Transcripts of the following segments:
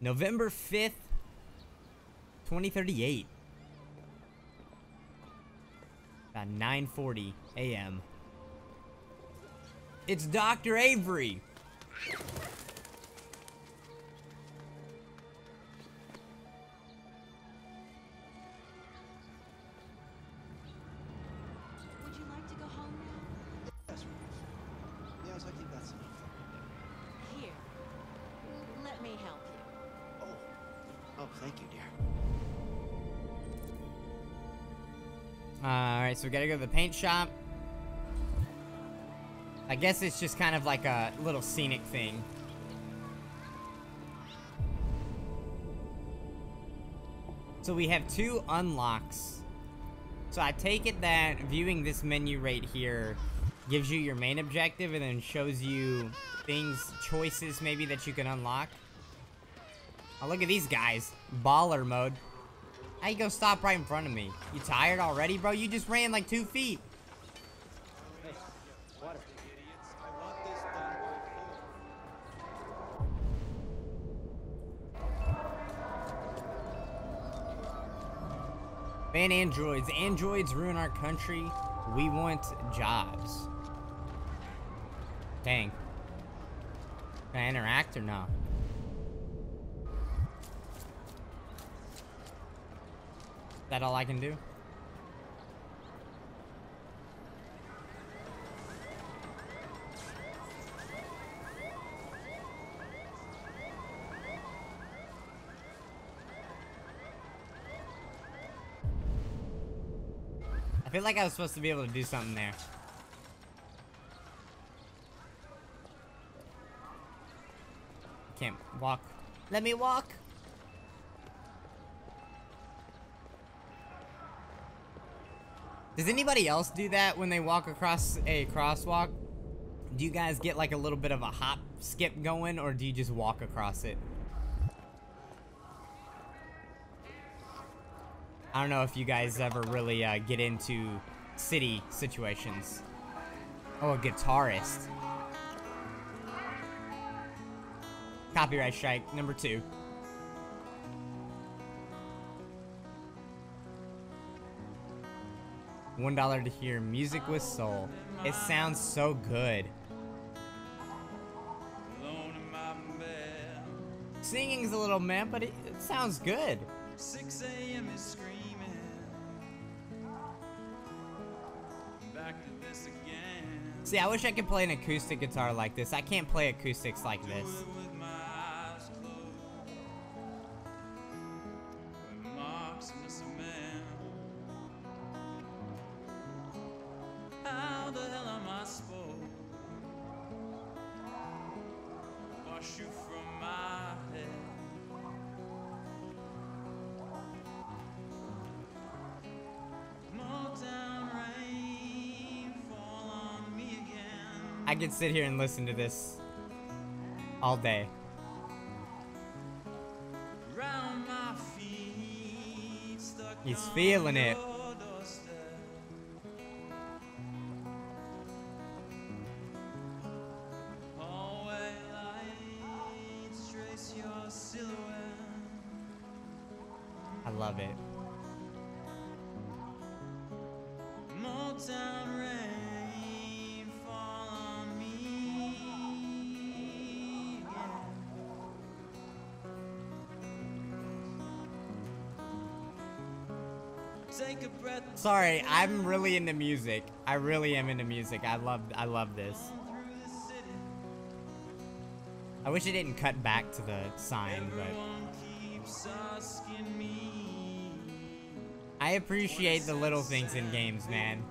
November 5th, 2038. About 9:40 a.m. It's Dr. Avery. We gotta go to the paint shop. I guess it's just kind of like a little scenic thing. So we have two unlocks. So I take it that viewing this menu right here gives you your main objective and then shows you things, choices maybe that you can unlock. Oh, look at these guys. Baller mode. How you go stop right in front of me? You tired already, bro? You just ran like two feet. Ban androids. Androids ruin our country. We want jobs. Dang. Can I interact or no? That all I can do? I feel like I was supposed to be able to do something there. Can't walk. Let me walk. Does anybody else do that when they walk across a crosswalk? Do you guys get like a little bit of a hop skip going or do you just walk across it? I don't know if you guys ever really uh, get into city situations. Oh, a guitarist. Copyright strike, number two. One dollar to hear music with soul. It sounds so good. Alone in. Singing's a little man, but it, it sounds good. 6 a.m. is screaming. Back to this again. See, I wish I could play an acoustic guitar like this. I can't play acoustics like this. Could sit here and listen to this all day. Round my feet, stuck He's feeling it. Sorry, I'm really into music. I really am into music. I love I love this. I wish it didn't cut back to the sign, but. I appreciate the little things in games, man.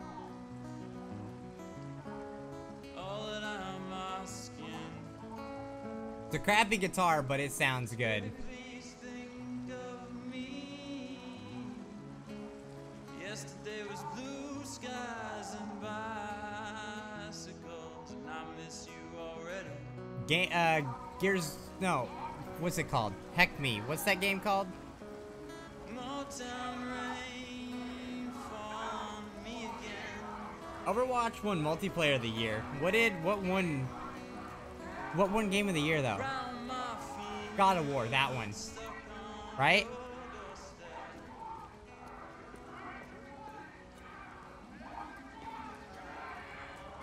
It's a crappy guitar, but it sounds good. Uh, Gears, no, what's it called? Heck me. What's that game called? Motown rain fall on me again. Overwatch won multiplayer of the year. What did, what won, what won game of the year though? Round my God of War, that one. Right?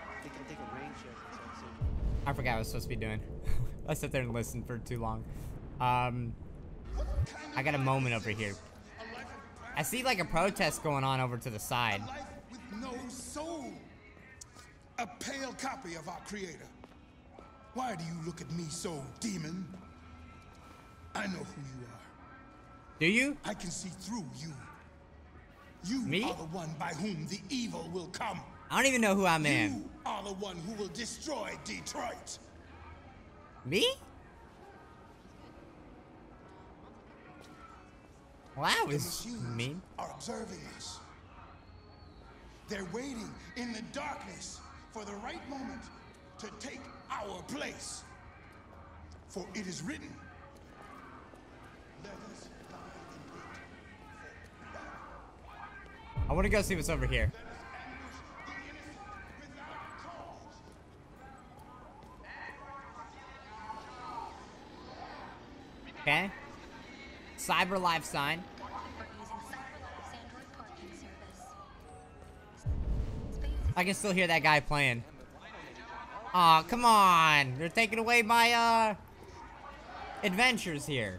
I think I'll take a rain check. so I'll see. I forgot what I was supposed to be doing. I sat there and listened for too long. Um, I got a moment over here. I see like a protest going on over to the side. A with no soul. A pale copy of our creator. Why do you look at me so, demon? I know who you are. Do you? I can see through you. You Me? are the one by whom the evil will come. I don't even know who I'm in. You are the one who will destroy Detroit. Me? That The mean. are observing us. They're waiting in the darkness for the right moment to take our place. For it is written, let us lie in wait I want to go see what's over here. Let us ambush the innocent without cause. Okay. CyberLife sign. I can still hear that guy playing. Aw, come on. They're taking away my, uh, adventures here.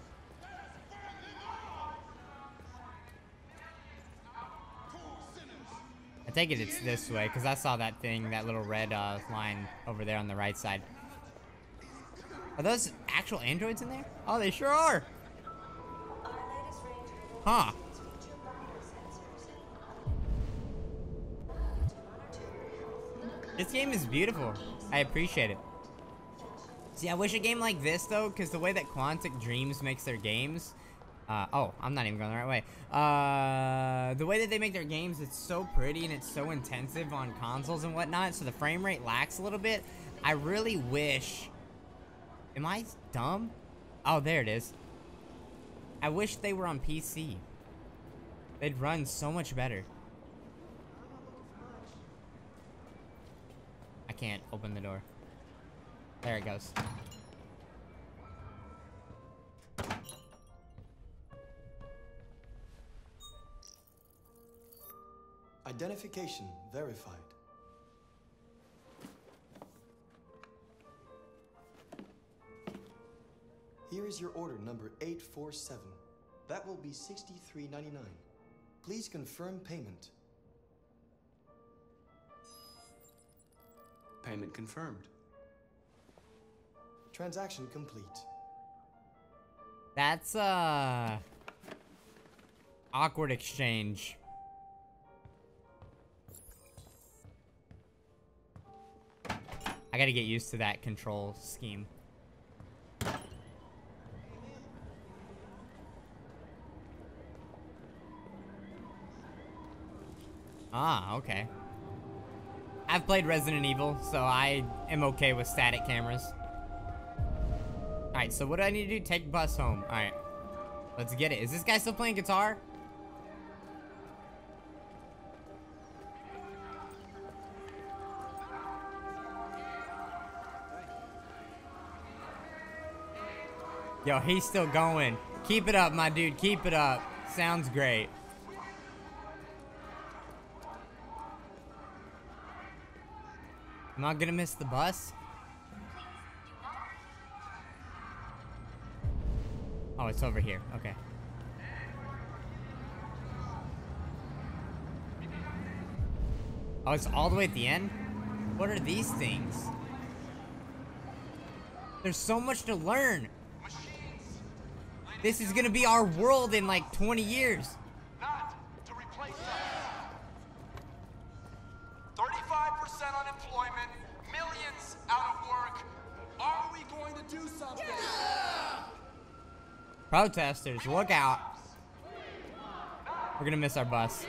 I take it it's this way, because I saw that thing, that little red, uh, line over there on the right side. Are those actual androids in there? Oh, they sure are. Huh. This game is beautiful. I appreciate it. See, I wish a game like this, though, because the way that Quantic Dreams makes their games... Uh, oh, I'm not even going the right way. Uh, the way that they make their games, it's so pretty and it's so intensive on consoles and whatnot, so the frame rate lacks a little bit. I really wish... Am I dumb? Oh, there it is. I wish they were on PC. They'd run so much better. I can't open the door. There it goes. Identification verified. Here is your order number 847. That will be $63.99. Please confirm payment. Payment confirmed. Transaction complete. That's uh awkward exchange. I gotta get used to that control scheme. Ah, okay. I've played Resident Evil, so I am okay with static cameras. Alright, so what do I need to do? Take bus home. Alright. Let's get it. Is this guy still playing guitar? Yo, he's still going. Keep it up, my dude. Keep it up. Sounds great. Am I gonna miss the bus? Oh, it's over here. Okay. Oh, it's all the way at the end? What are these things? There's so much to learn. This is gonna be our world in like 20 years. Protesters, look out. We're gonna miss our bus.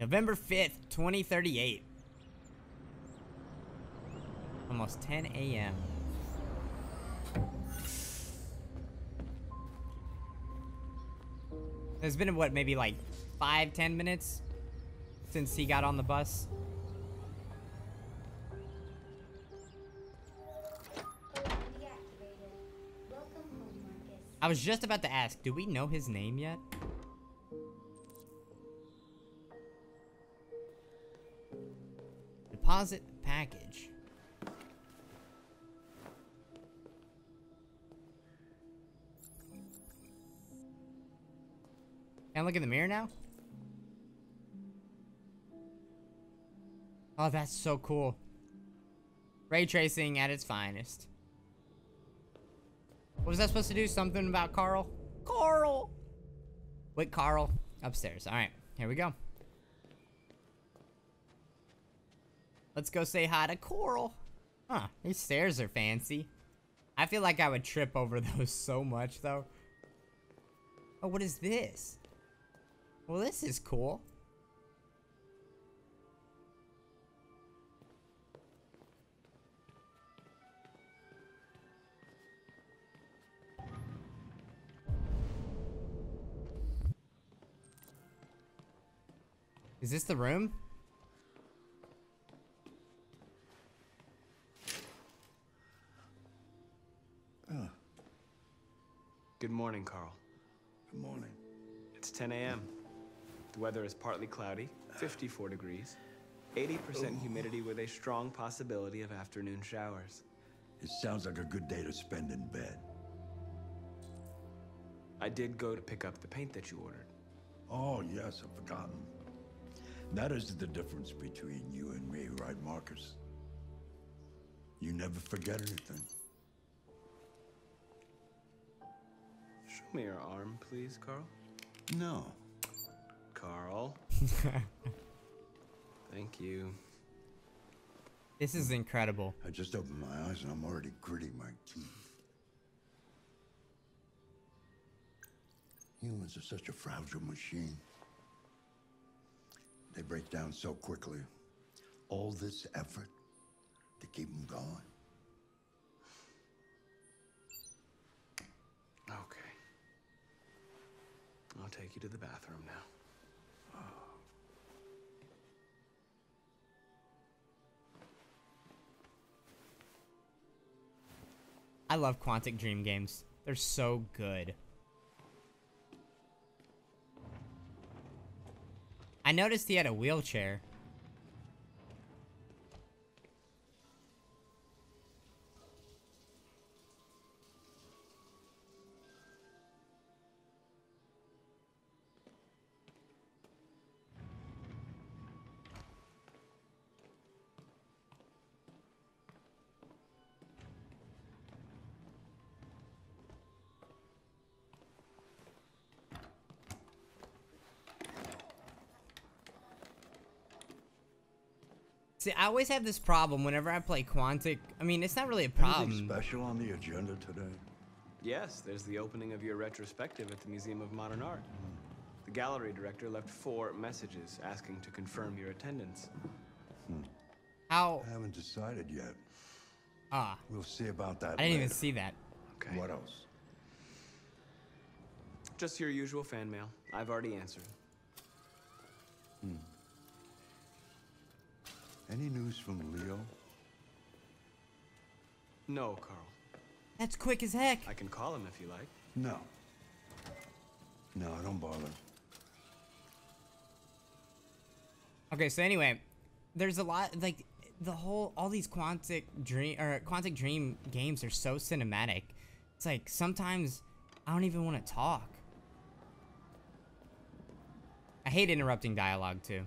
November 5th, 2038. Almost 10 a.m. It's been, what, maybe like five, ten minutes since he got on the bus? I was just about to ask, do we know his name yet? Deposit package. Can I look in the mirror now? Oh, that's so cool. Ray tracing at its finest. What was that supposed to do? Something about Carl? Carl! Wait, Carl. Upstairs. Alright, here we go. Let's go say hi to Coral. Huh, these stairs are fancy. I feel like I would trip over those so much, though. Oh, what is this? Well, this is cool. Is this the room? Good morning, Carl. Good morning. It's 10 a.m. The weather is partly cloudy, 54 degrees, 80% humidity with a strong possibility of afternoon showers. It sounds like a good day to spend in bed. I did go to pick up the paint that you ordered. Oh, yes, I've forgotten. That is the difference between you and me, right, Markus? You never forget anything. Show me your arm, please, Carl. No. Carl. Thank you. This is incredible. I just opened my eyes and I'm already gritting my teeth. Humans are such a fragile machine. They break down so quickly. All this effort to keep them going. Okay. I'll take you to the bathroom now. I love Quantic Dream games. They're so good. I noticed he had a wheelchair. I always have this problem whenever I play Quantic. I mean, it's not really a problem. Anything problem. special on the agenda today? Yes, there's the opening of your retrospective at the Museum of Modern Art. The gallery director left four messages asking to confirm your attendance. How? I haven't decided yet. Ah, We'll see about that I didn't even see that. Okay. What else? Just your usual fan mail. I've already answered. Any news from Leo? No, Carl. That's quick as heck. I can call him if you like. No. No, don't bother. Okay, so anyway, there's a lot like the whole all these Quantic Dream or Quantic Dream games are so cinematic. It's like sometimes I don't even want to talk. I hate interrupting dialogue too.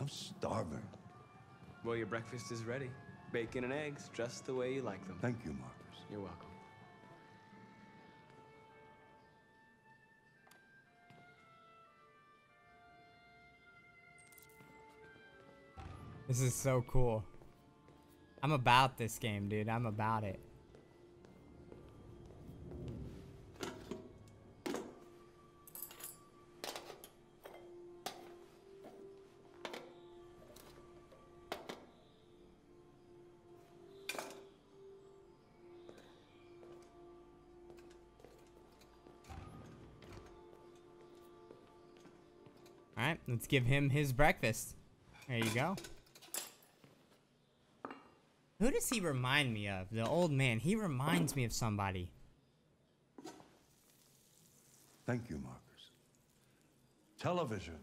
I'm starving. Well, your breakfast is ready. Bacon and eggs, just the way you like them. Thank you, Markus. You're welcome. This is so cool. I'm about this game, dude. I'm about it. Let's give him his breakfast. There you go. Who does he remind me of? The old man. He reminds me of somebody. Thank you, Markus. Television.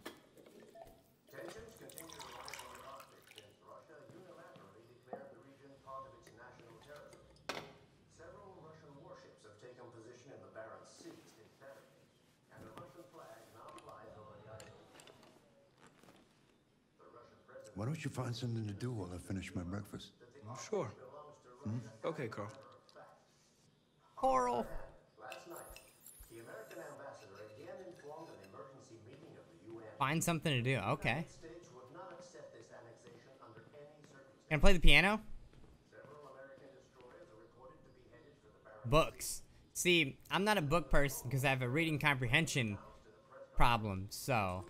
Tensions continue to rise in the Arctic since Russia unilaterally declared the region part of its national territory. Several Russian warships have taken position in the Barents Sea in Fahrenheit, and a Russian flag now flies over the island. The Russian president Why don't you find something to do while I finish my breakfast? Sure. Hmm? Okay, Carl. Coral. last night, the American ambassador again informed an emergency meeting of the UN. Find something to do. Okay. States would not accept this annexation under any circumstances. Can I play the piano? Several American destroyers are reported to be headed for the Barents Books. See, I'm not a book person because I have a reading comprehension problem, so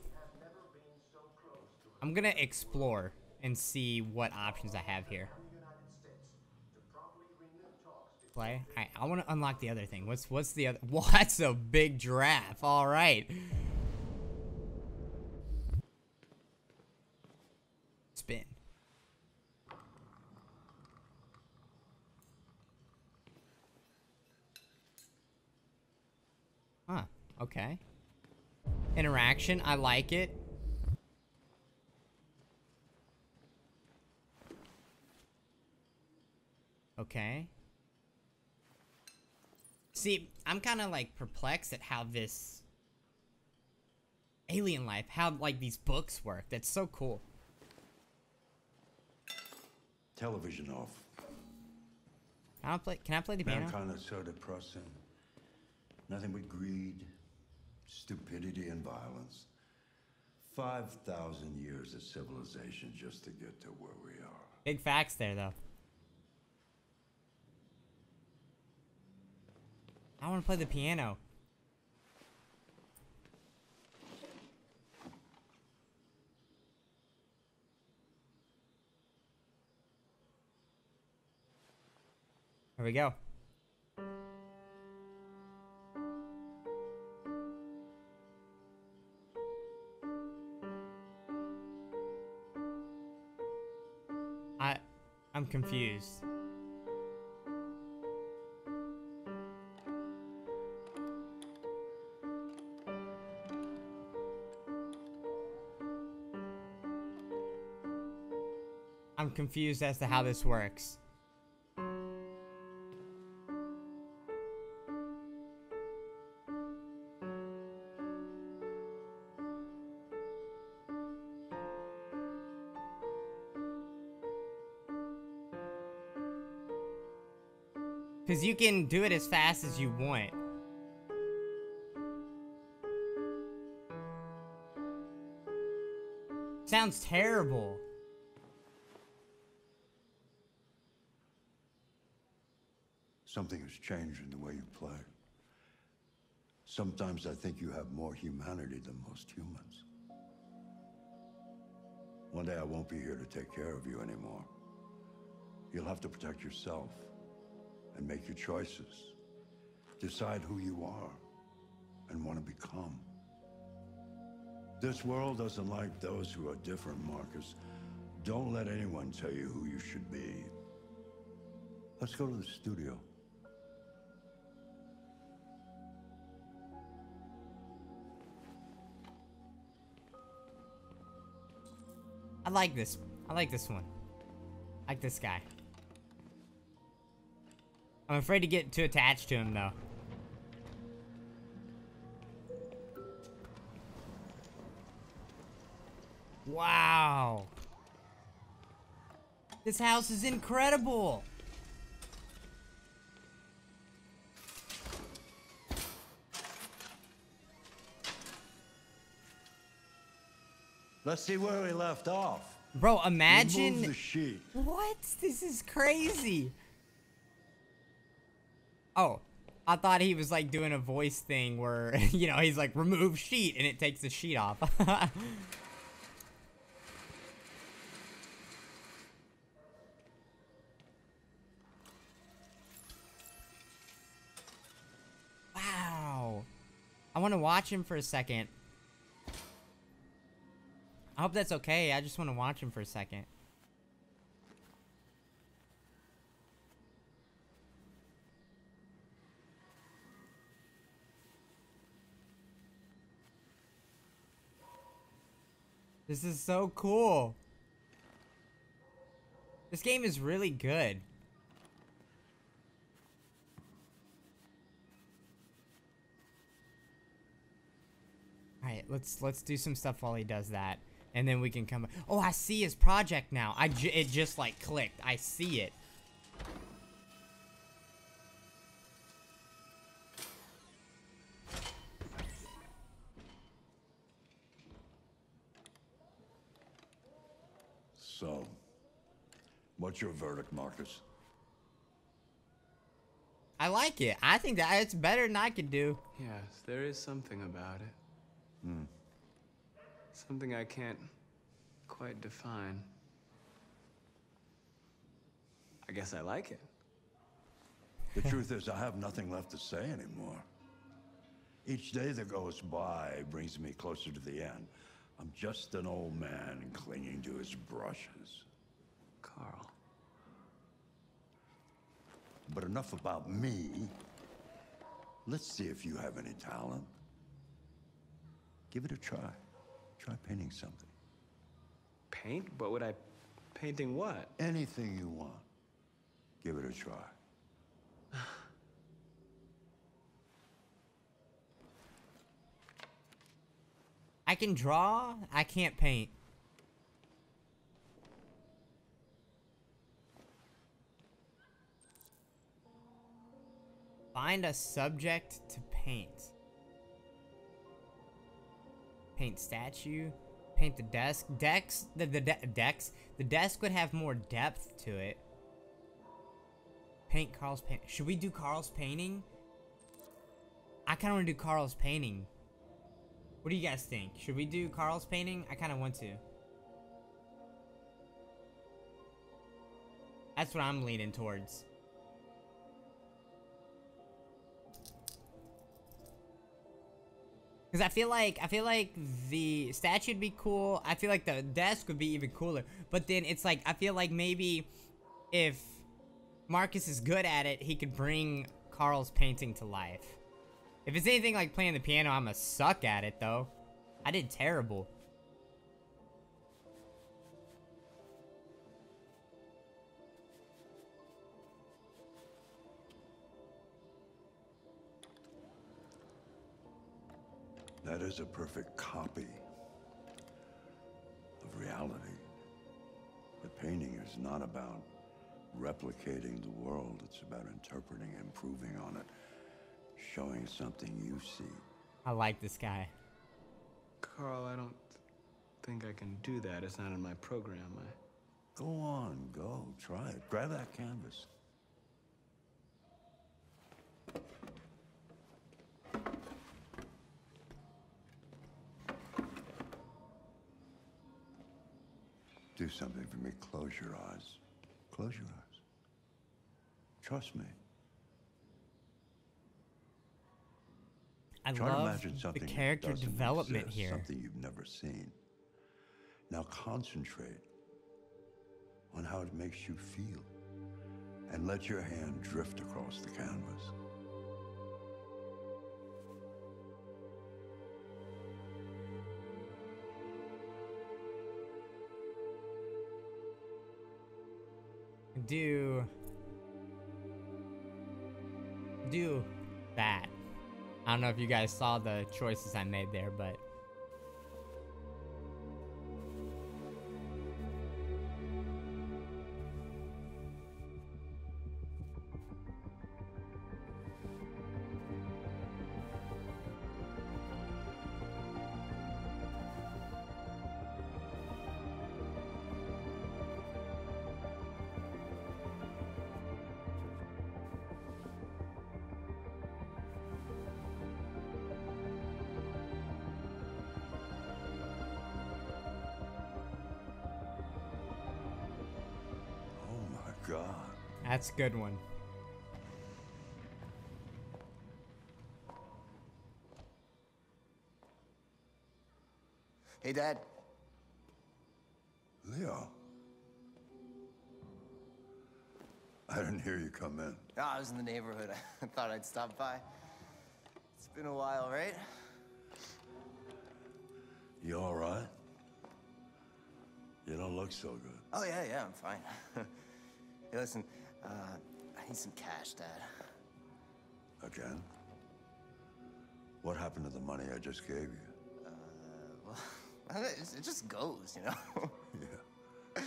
I'm gonna explore and see what options I have here. Play. I want to unlock the other thing. What's what's the other? Well, that's a big giraffe. All right. Spin. Huh. Okay. Interaction. I like it. Okay. See, I'm kind of like perplexed at how this alien life, how like these books work. That's so cool. Television off. Can I play? Can I play the piano? Mankind is so depressing. Nothing but greed, stupidity, and violence. 5,000 years of civilization just to get to where we are. Big facts there, though. I want to play the piano. Here we go. I I'm confused. I'm confused as to how this works. Because you can do it as fast as you want. Sounds terrible. Something has changed in the way you play. Sometimes I think you have more humanity than most humans. One day I won't be here to take care of you anymore. You'll have to protect yourself and make your choices. Decide who you are and want to become. This world doesn't like those who are different, Markus. Don't let anyone tell you who you should be. Let's go to the studio. I like this. I like this one. I like this guy. I'm afraid to get too attached to him, though. Wow. This house is incredible. Let's see where we left off. Bro, imagine. Remove the sheet. What? This is crazy. Oh, I thought he was like doing a voice thing where, you know, he's like, remove sheet, and it takes the sheet off. wow. I want to watch him for a second. I hope that's okay. I just want to watch him for a second. This is so cool. This game is really good. Alright, let's let's do some stuff while he does that. And then we can come Oh, I see his project now. I j it just like clicked. I see it. So, what's your verdict, Markus? I like it. I think that it's better than I could do. Yes, there is something about it. Hmm. Something I can't quite define. I guess I like it. The truth is, I have nothing left to say anymore. Each day that goes by brings me closer to the end. I'm just an old man clinging to his brushes. Carl. But enough about me. Let's see if you have any talent. Give it a try. Try painting something. Paint? But would I painting what? Anything you want. Give it a try. I can draw, I can't paint. Find a subject to paint. Paint statue. Paint the desk. Dex. The the de dex. The desk would have more depth to it. Paint Carl's paint. Should we do Carl's painting? I kind of want to do Carl's painting. What do you guys think? Should we do Carl's painting? I kind of want to. That's what I'm leaning towards. Cause I feel like I feel like the statue would be cool. I feel like the desk would be even cooler. But then it's like I feel like maybe if Markus is good at it, he could bring Carl's painting to life. If it's anything like playing the piano, I'm a suck at it though. I did terrible. That is a perfect copy of reality. The painting is not about replicating the world, it's about interpreting, improving on it, showing something you see. I like this guy. Carl, I don't think I can do that. It's not in my program. I... Go on, go, try it. Grab that canvas. Do something for me. Close your eyes. Close your eyes. Trust me. I Try to love imagine the character development exist, here. Something you've never seen. Now concentrate on how it makes you feel. And let your hand drift across the canvas. Do do that. I don't know if you guys saw the choices I made there, but That's a good one. Hey, Dad. Leo. I didn't hear you come in. Oh, I was in the neighborhood. I thought I'd stop by. It's been a while, right? You all right? You don't look so good. Oh, yeah, yeah, I'm fine. hey, listen, uh, I need some cash, Dad. Again? What happened to the money I just gave you? Uh, well, it just goes, you know? yeah.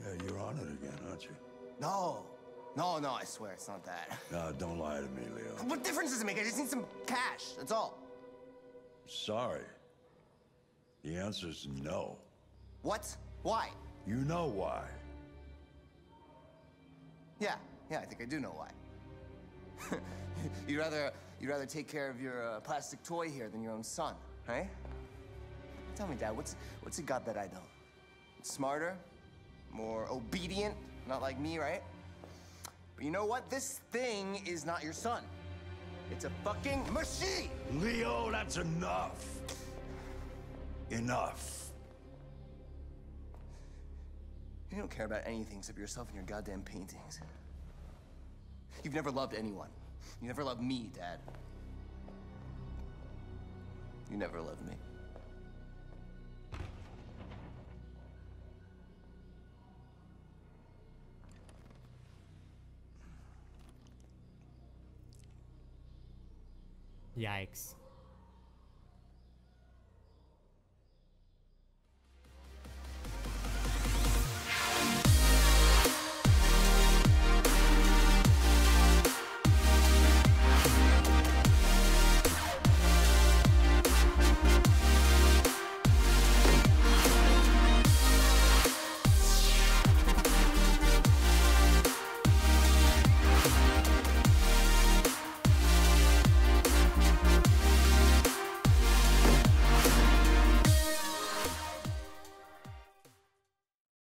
Yeah, you're on it again, aren't you? No. No, no, I swear it's not that. No, don't lie to me, Leo. What difference does it make? I just need some cash, that's all. Sorry. The answer's no. What? Why? You know why. Yeah, yeah, I think I do know why. you'd rather you'd rather take care of your uh, plastic toy here than your own son, right? Tell me, Dad, what's what's it got that I don't? Smarter, more obedient, not like me, right? But you know what? This thing is not your son. It's a fucking machine. Leo, that's enough. Enough. You don't care about anything except yourself and your goddamn paintings. You've never loved anyone. You never loved me, Dad. You never loved me. Yikes.